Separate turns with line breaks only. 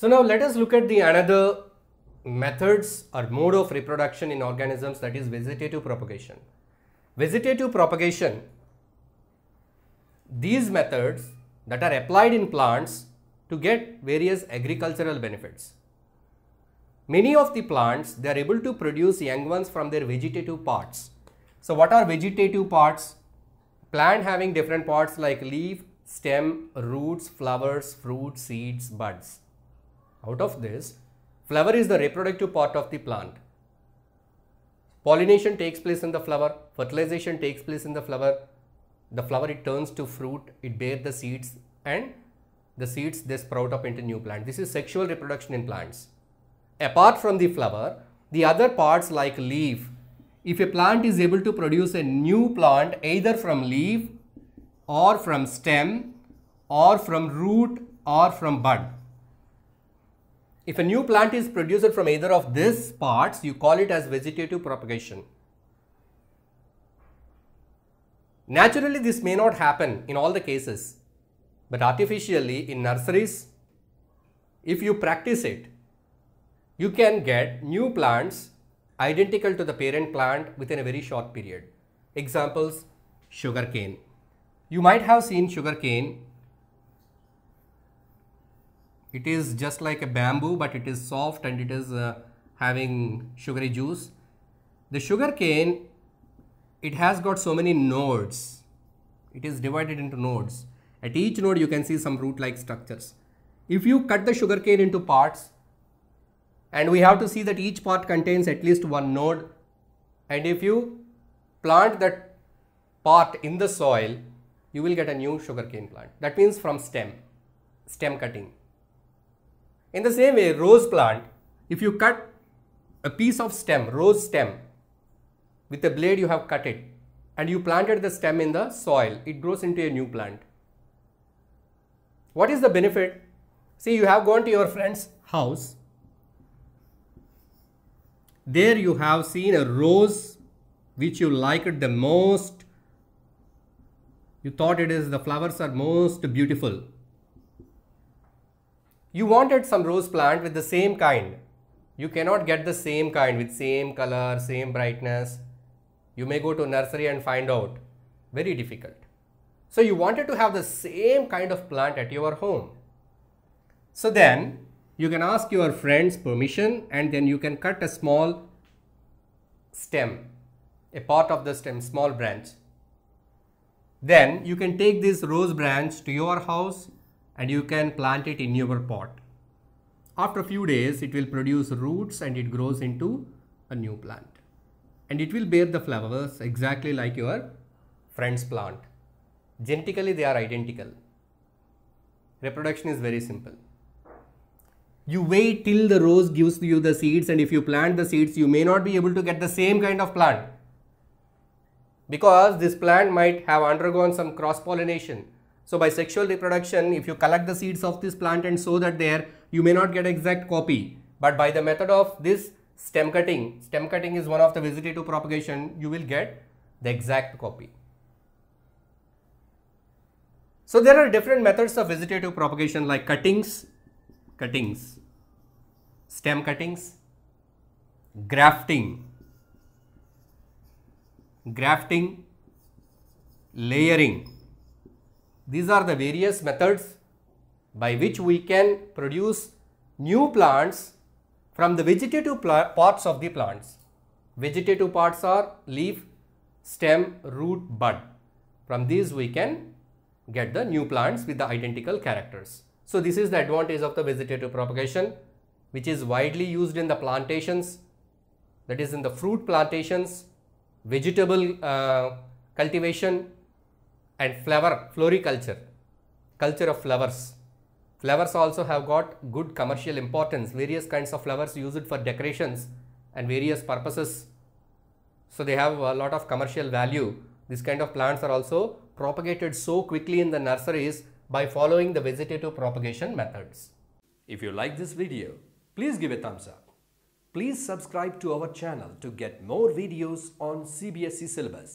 So now let us look at the another methods or mode of reproduction in organisms that is vegetative propagation. Vegetative propagation, these methods that are applied in plants to get various agricultural benefits. Many of the plants, they are able to produce young ones from their vegetative parts. So what are vegetative parts? Plant having different parts like leaf, stem, roots, flowers, fruit, seeds, buds. Out of this, flower is the reproductive part of the plant. Pollination takes place in the flower, fertilization takes place in the flower, the flower it turns to fruit, it bears the seeds and the seeds they sprout up into new plant. This is sexual reproduction in plants. Apart from the flower, the other parts like leaf, if a plant is able to produce a new plant either from leaf or from stem or from root or from bud. If a new plant is produced from either of these parts, you call it as vegetative propagation. Naturally, this may not happen in all the cases, but artificially in nurseries, if you practice it, you can get new plants identical to the parent plant within a very short period. Examples, sugarcane. You might have seen sugarcane. It is just like a bamboo, but it is soft and it is uh, having sugary juice. The sugarcane, it has got so many nodes. It is divided into nodes. At each node, you can see some root-like structures. If you cut the sugarcane into parts, and we have to see that each part contains at least one node, and if you plant that part in the soil, you will get a new sugarcane plant. That means from stem, stem cutting. In the same way, rose plant, if you cut a piece of stem, rose stem, with a blade you have cut it, and you planted the stem in the soil, it grows into a new plant. What is the benefit? See, you have gone to your friend's house. There you have seen a rose which you liked the most. You thought it is the flowers are most beautiful. You wanted some rose plant with the same kind. You cannot get the same kind with same color, same brightness. You may go to nursery and find out. Very difficult. So you wanted to have the same kind of plant at your home. So then you can ask your friend's permission and then you can cut a small stem, a part of the stem, small branch. Then you can take this rose branch to your house and you can plant it in your pot. After a few days, it will produce roots and it grows into a new plant. And it will bear the flowers exactly like your friend's plant. Genetically, they are identical. Reproduction is very simple. You wait till the rose gives you the seeds and if you plant the seeds, you may not be able to get the same kind of plant. Because this plant might have undergone some cross-pollination. So by sexual reproduction, if you collect the seeds of this plant and sow that there, you may not get exact copy. But by the method of this stem cutting, stem cutting is one of the vegetative propagation, you will get the exact copy. So there are different methods of vegetative propagation like cuttings, cuttings, stem cuttings, grafting, grafting, layering. These are the various methods by which we can produce new plants from the vegetative parts of the plants. Vegetative parts are leaf, stem, root, bud. From these we can get the new plants with the identical characters. So this is the advantage of the vegetative propagation which is widely used in the plantations that is in the fruit plantations, vegetable uh, cultivation and flower floriculture, culture of flowers. Flowers also have got good commercial importance, various kinds of flowers used for decorations and various purposes. So they have a lot of commercial value. This kind of plants are also propagated so quickly in the nurseries by following the vegetative propagation methods.
If you like this video, please give a thumbs up. Please subscribe to our channel to get more videos on CBSE syllabus.